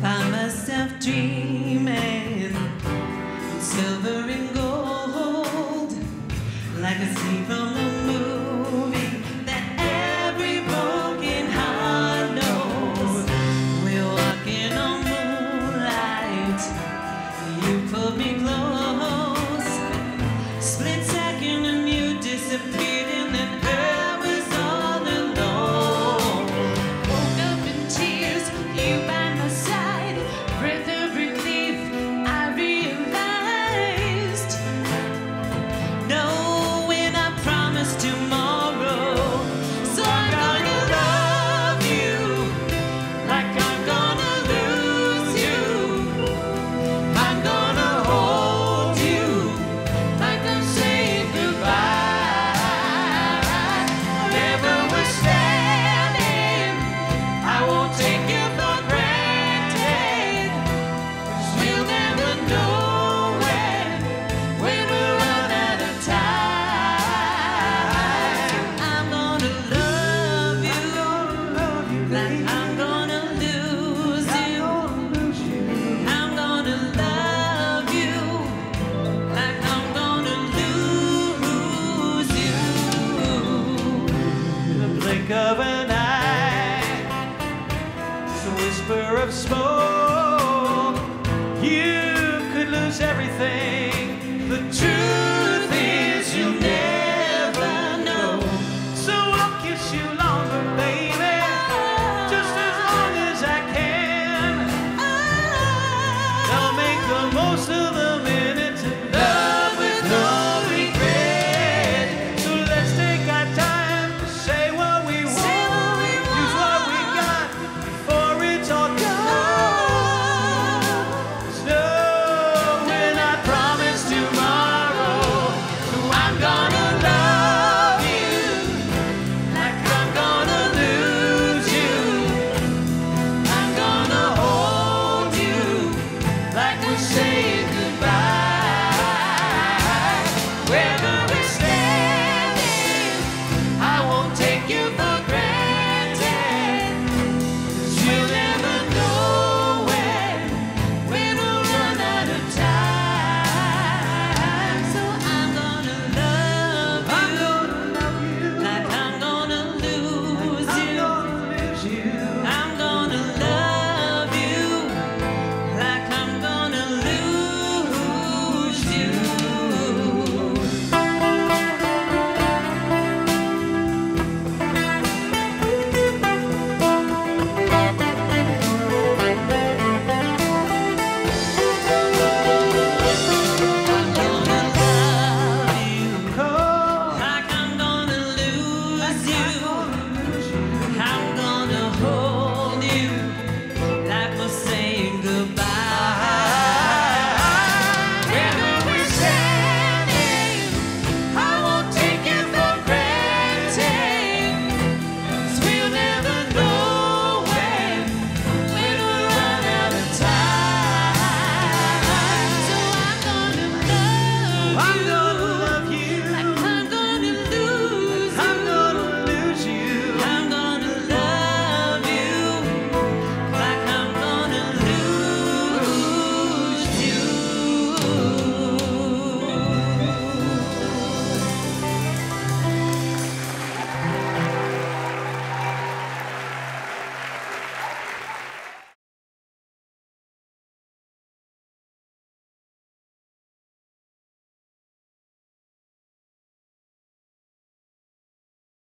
Find myself dreaming silver and gold, like a scene from the movie that every broken heart knows. We're walking on moonlight. You pulled me close, split second. of an eye, just a whisper of smoke. You could lose everything.